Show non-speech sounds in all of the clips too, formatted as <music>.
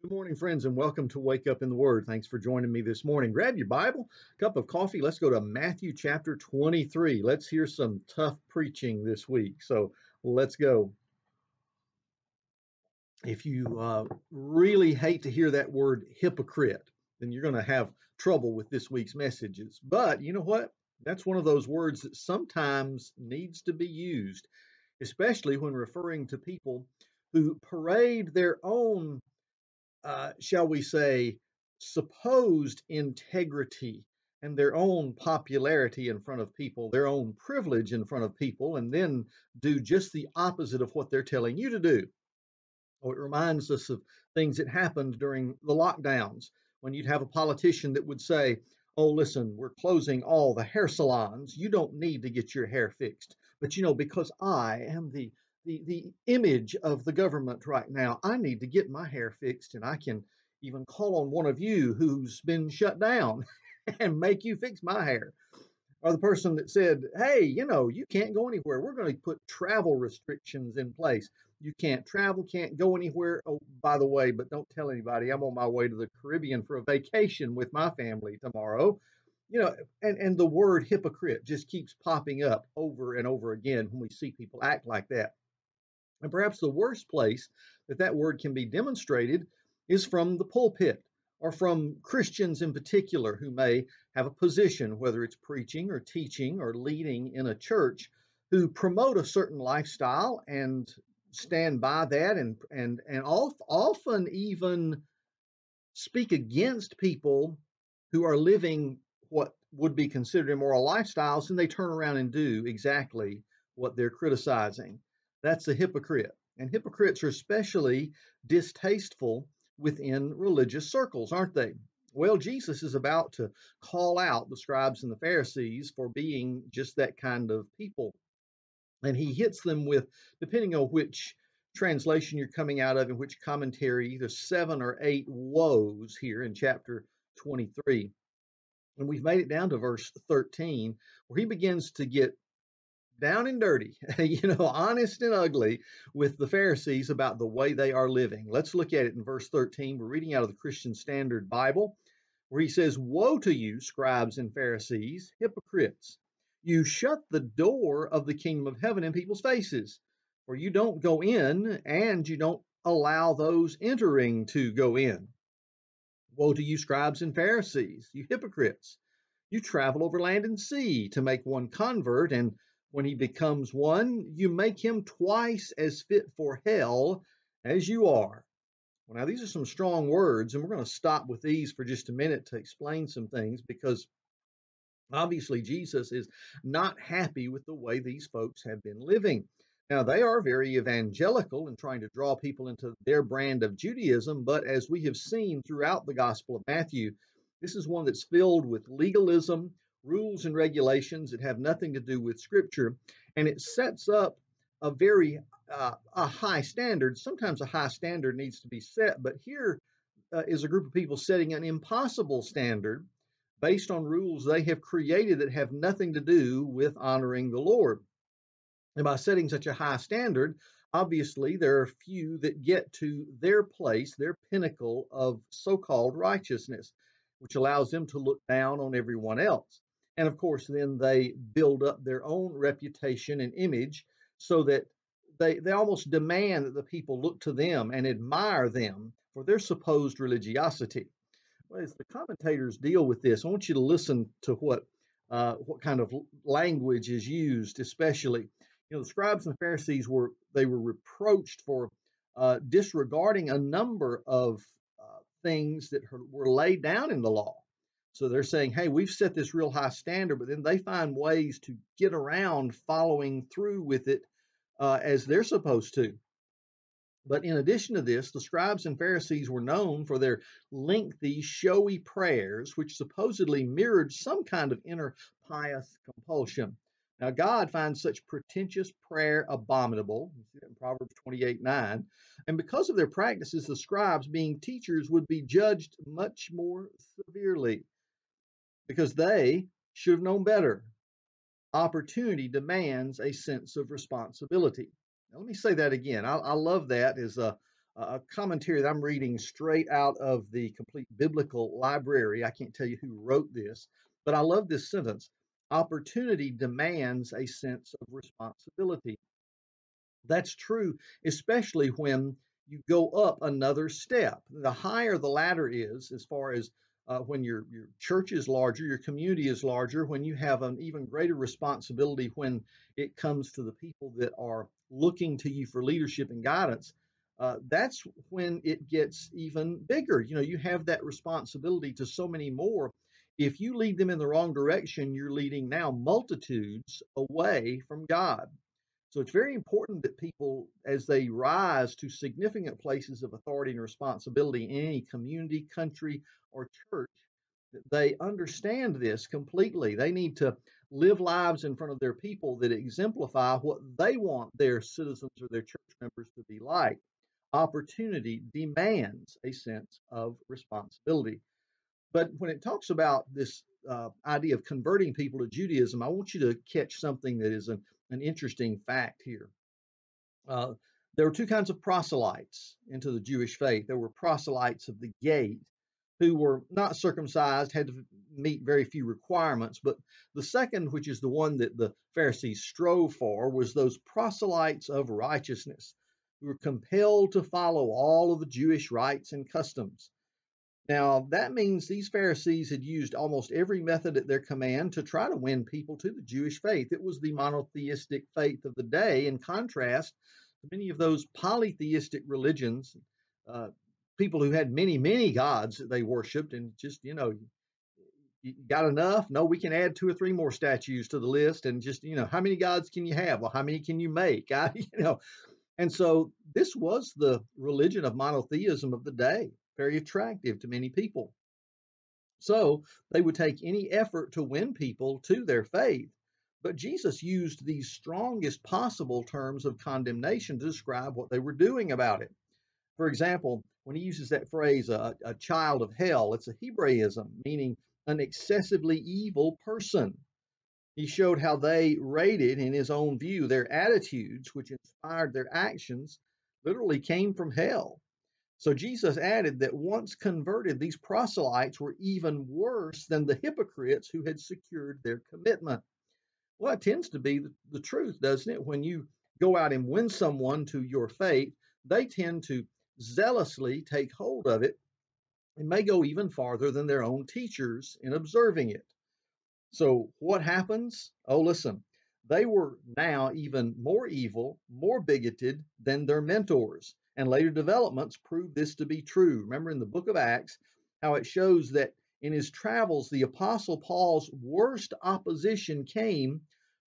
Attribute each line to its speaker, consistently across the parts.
Speaker 1: Good morning, friends, and welcome to Wake Up in the Word. Thanks for joining me this morning. Grab your Bible, cup of coffee. Let's go to Matthew chapter 23. Let's hear some tough preaching this week. So let's go. If you uh, really hate to hear that word hypocrite, then you're going to have trouble with this week's messages. But you know what? That's one of those words that sometimes needs to be used, especially when referring to people who parade their own uh, shall we say, supposed integrity and their own popularity in front of people, their own privilege in front of people, and then do just the opposite of what they're telling you to do. Oh, it reminds us of things that happened during the lockdowns when you'd have a politician that would say, Oh, listen, we're closing all the hair salons. You don't need to get your hair fixed. But you know, because I am the the the image of the government right now. I need to get my hair fixed, and I can even call on one of you who's been shut down <laughs> and make you fix my hair. Or the person that said, "Hey, you know, you can't go anywhere. We're going to put travel restrictions in place. You can't travel, can't go anywhere. Oh, by the way, but don't tell anybody. I'm on my way to the Caribbean for a vacation with my family tomorrow." you know, and, and the word hypocrite just keeps popping up over and over again when we see people act like that. And perhaps the worst place that that word can be demonstrated is from the pulpit or from Christians in particular who may have a position, whether it's preaching or teaching or leading in a church, who promote a certain lifestyle and stand by that and and and often even speak against people who are living what would be considered immoral lifestyles and they turn around and do exactly what they're criticizing that's a hypocrite. And hypocrites are especially distasteful within religious circles, aren't they? Well, Jesus is about to call out the scribes and the Pharisees for being just that kind of people. And he hits them with, depending on which translation you're coming out of and which commentary, either seven or eight woes here in chapter 23. And we've made it down to verse 13, where he begins to get down and dirty, <laughs> you know, honest and ugly with the Pharisees about the way they are living. Let's look at it in verse 13. We're reading out of the Christian Standard Bible, where he says, Woe to you, scribes and Pharisees, hypocrites! You shut the door of the kingdom of heaven in people's faces, for you don't go in and you don't allow those entering to go in. Woe to you, scribes and Pharisees, you hypocrites! You travel over land and sea to make one convert and when he becomes one, you make him twice as fit for hell as you are. Well, now, these are some strong words, and we're going to stop with these for just a minute to explain some things because obviously Jesus is not happy with the way these folks have been living. Now, they are very evangelical and trying to draw people into their brand of Judaism, but as we have seen throughout the Gospel of Matthew, this is one that's filled with legalism, rules and regulations that have nothing to do with Scripture, and it sets up a very uh, a high standard. Sometimes a high standard needs to be set, but here uh, is a group of people setting an impossible standard based on rules they have created that have nothing to do with honoring the Lord. And by setting such a high standard, obviously there are few that get to their place, their pinnacle of so called righteousness, which allows them to look down on everyone else. And of course, then they build up their own reputation and image so that they, they almost demand that the people look to them and admire them for their supposed religiosity. Well, as the commentators deal with this, I want you to listen to what uh, what kind of language is used, especially. You know, the scribes and the Pharisees were they were reproached for uh, disregarding a number of uh, things that were laid down in the law. So they're saying, hey, we've set this real high standard, but then they find ways to get around following through with it uh, as they're supposed to. But in addition to this, the scribes and Pharisees were known for their lengthy, showy prayers, which supposedly mirrored some kind of inner pious compulsion. Now, God finds such pretentious prayer abominable. You see that in Proverbs 28 9. And because of their practices, the scribes, being teachers, would be judged much more severely because they should have known better. Opportunity demands a sense of responsibility. Now, let me say that again. I, I love that as a, a commentary that I'm reading straight out of the Complete Biblical Library. I can't tell you who wrote this, but I love this sentence. Opportunity demands a sense of responsibility. That's true, especially when you go up another step. The higher the ladder is, as far as uh, when your your church is larger, your community is larger, when you have an even greater responsibility when it comes to the people that are looking to you for leadership and guidance, uh, that's when it gets even bigger. You know, you have that responsibility to so many more. If you lead them in the wrong direction, you're leading now multitudes away from God. So it's very important that people, as they rise to significant places of authority and responsibility in any community, country, or church, that they understand this completely. They need to live lives in front of their people that exemplify what they want their citizens or their church members to be like. Opportunity demands a sense of responsibility. But when it talks about this uh, idea of converting people to Judaism, I want you to catch something that is an, an interesting fact here. Uh, there were two kinds of proselytes into the Jewish faith. There were proselytes of the gate who were not circumcised, had to meet very few requirements. But the second, which is the one that the Pharisees strove for, was those proselytes of righteousness who were compelled to follow all of the Jewish rites and customs. Now, that means these Pharisees had used almost every method at their command to try to win people to the Jewish faith. It was the monotheistic faith of the day, in contrast to many of those polytheistic religions, uh, people who had many, many gods that they worshiped, and just, you know, you got enough? No, we can add two or three more statues to the list, and just, you know, how many gods can you have? Well, how many can you make? <laughs> I, you know, and so this was the religion of monotheism of the day very attractive to many people. So they would take any effort to win people to their faith. But Jesus used the strongest possible terms of condemnation to describe what they were doing about it. For example, when he uses that phrase, a, a child of hell, it's a Hebraism, meaning an excessively evil person. He showed how they rated, in his own view, their attitudes, which inspired their actions, literally came from hell. So Jesus added that once converted, these proselytes were even worse than the hypocrites who had secured their commitment. Well, it tends to be the, truth, doesn't it? When you go out and win someone to your faith, they tend to zealously take hold of it and may go even farther than their own teachers in observing it. So, what happens? Oh, listen, they were now even more evil, more bigoted than their mentors and later developments prove this to be true. Remember in the book of Acts how it shows that in his travels, the Apostle Paul's worst opposition came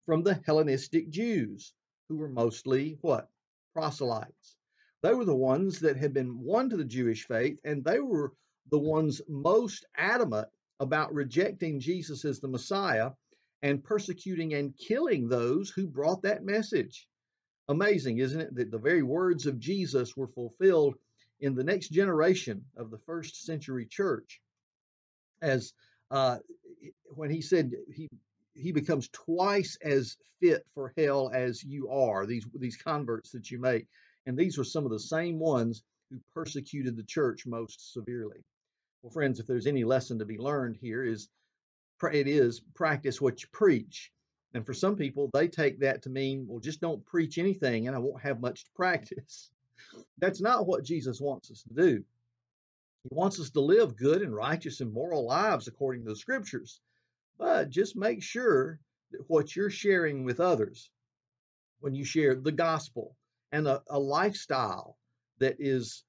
Speaker 1: from the Hellenistic Jews, who were mostly what? Proselytes. They were the ones that had been won to the Jewish faith, and they were the ones most adamant about rejecting Jesus as the Messiah and persecuting and killing those who brought that message. Amazing, isn't it, that the very words of Jesus were fulfilled in the next generation of the first century church, as uh, when he said he he becomes twice as fit for hell as you are. These these converts that you make, and these were some of the same ones who persecuted the church most severely. Well, friends, if there's any lesson to be learned here, is it is practice what you preach. And for some people, they take that to mean, well, just don't preach anything and I won't have much to <laughs> practice. That's not what Jesus wants us to do. He wants us to live good and righteous and moral lives according to the scriptures. But just make sure that what you're sharing with others, when you share the gospel and a, a lifestyle that is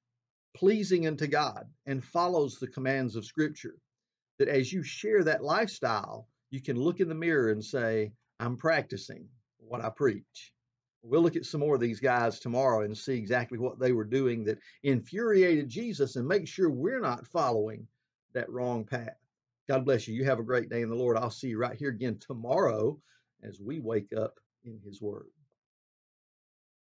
Speaker 1: pleasing unto God and follows the commands of scripture, that as you share that lifestyle, you can look in the mirror and say, I'm practicing what I preach. We'll look at some more of these guys tomorrow and see exactly what they were doing that infuriated Jesus and make sure we're not following that wrong path. God bless you. You have a great day in the Lord. I'll see you right here again tomorrow as we wake up in His Word.